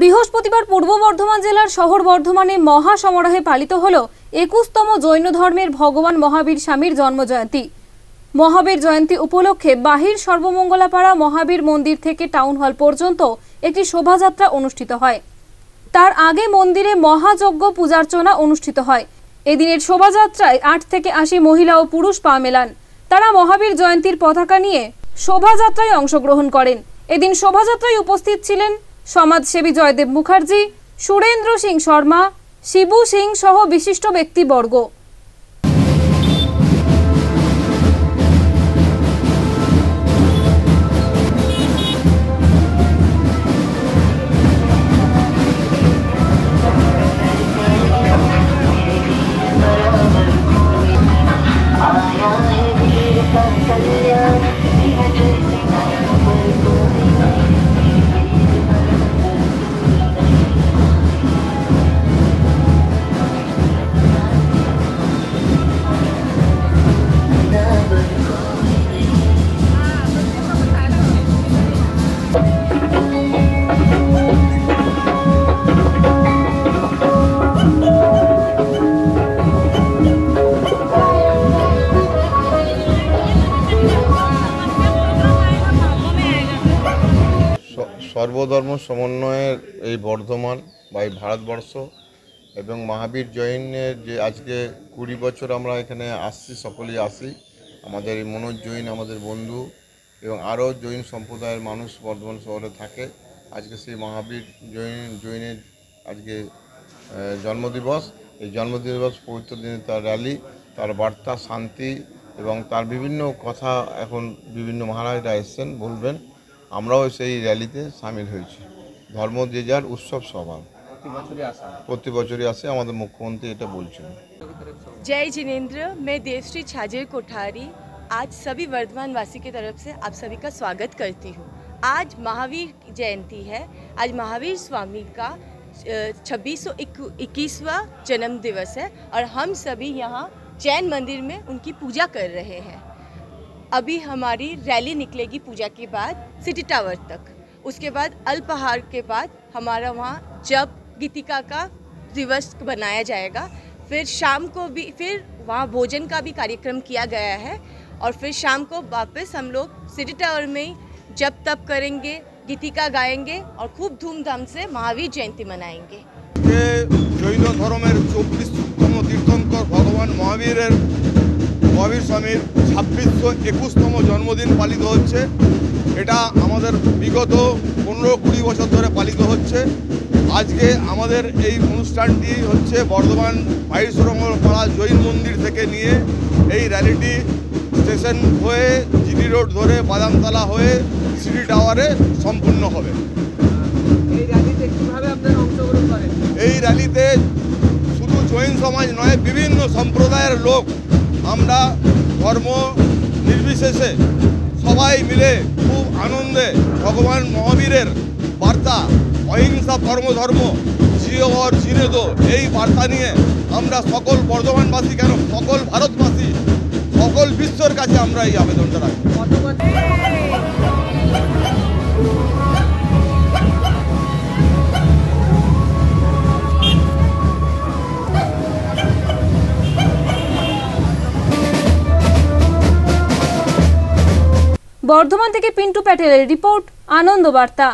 বৃহস্পতিবার পূর্ব বর্ধমান জেলার শহর বর্ধমানে মহা সমারোহে পালিত হল একুশতম জৈন ধর্মের ভগবান মহাবীর স্বামীর জন্মজয়ন্তী। মহাবীর জয়ন্তী উপলক্ষে বাহির সর্বমঙ্গলাপাড়া মহাবীর মন্দির থেকে টাউন হল পর্যন্ত একটি শোভাযাত্রা অনুষ্ঠিত হয়। তার আগে মন্দিরে মহাযজ্ঞ পূজার্চনা অনুষ্ঠিত হয়। এদিনের শোভাযাত্রায় আট থেকে আশি মহিলা ও পুরুষ পা মেলান। তারা মহাবীর জয়ন্তীর পতাকা নিয়ে শোভাযাত্রায় অংশগ্রহণ করেন। এদিন শোভাযাত্রায় উপস্থিত ছিলেন সমাজসেবী জয়দেব মুখার্জি সুরেন্দ্র সিং শর্মা শিবু সিং সহ বিশিষ্ট ব্যক্তিবর্গ। সর্বধর্ম সমন্বয়ের এই বর্ধমান বা এই ভারতবর্ষ এবং মহাবীর জৈনের যে আজকে কুড়ি বছর আমরা এখানে আসছি, সকলেই আসি। আমাদের এই মনোজ জৈন আমাদের বন্ধু এবং আরও জৈন সম্প্রদায়ের মানুষ বর্ধমান শহরে থাকে। আজকে সেই মহাবীর জৈন, জৈনের আজকে জন্মদিবস। এই জন্মদিবস পবিত্র দিনে তার র্যালি, তার বার্তা, শান্তি এবং তার বিভিন্ন কথা এখন বিভিন্ন মহারাজরা এসছেন বলবেন। আমরাও সেই র্যালিতে সামিল হয়েছি ধর্ম যে যার উৎসব সবার প্রতি বছরই আসে আমাদের মুখ্যমন্ত্রী এটা বলছেন जय जिनेन्द्र मैं देवश्री छाजेर कोठारी आज सभी वर्धमान वासी की तरफ से आप सभी का स्वागत करती हूँ आज महावीर जयंती है आज महावीर स्वामी का छब्बीस सौ इक्कीसवा जन्म दिवस है और हम सभी यहाँ जैन मंदिर में उनकी पूजा कर रहे हैं अभी हमारी रैली निकलेगी पूजा के बाद सिटी टावर तक उसके बाद अल्पहार के बाद हमारा वहाँ जब गीतिका का दिवस बनाया जाएगा फिर शाम को भी फिर वहाँ भोजन का भी कार्यक्रम किया गया है और फिर शाम को वापस हम लोग सिटी टावर में ही जब तब करेंगे गीतिका गाएंगे और खूब धूमधाम से महावीर जयंती मनाएंगे আজকে জৈন ধর্মের চব্বিশতম তীর্থঙ্কর ভগবান মহাবীরের মহাবীর স্বামীর ছাব্বিশশো একুশতম জন্মদিন পালিত হচ্ছে। এটা আমাদের বিগত পনেরো কুড়ি বছর ধরে পালিত হচ্ছে। আজকে আমাদের এই অনুষ্ঠানটি হচ্ছে বর্ধমান পাড়া জৈন মন্দির থেকে নিয়ে এই র্যালিটি স্টেশন হয়ে জিডি রোড ধরে বাদামতলা হয়ে সিটি টাওয়ারে সম্পূর্ণ হবে। এই র্যালিতে কীভাবে আপনারা অংশগ্রহণ করেন? এই র্যালিতে শুধু জৈন সমাজ নয় বিভিন্ন সম্প্রদায়ের লোক আমরা ধর্ম নির্বিশেষে সবাই মিলে খুব আনন্দে ভগবান মহাবীরের বার্তা, অহিংসা পরম ধর্ম জিও অর জিনে এই বার্তা নিয়ে আমরা সকল বর্ধমানবাসী কেন সকল ভারতবাসী, সকল বিশ্বর কাছে আমরা এই আবেদনটা রাখি। বর্ধমান থেকে পিন্টু প্যাটেলের রিপোর্ট আনন্দ বার্তা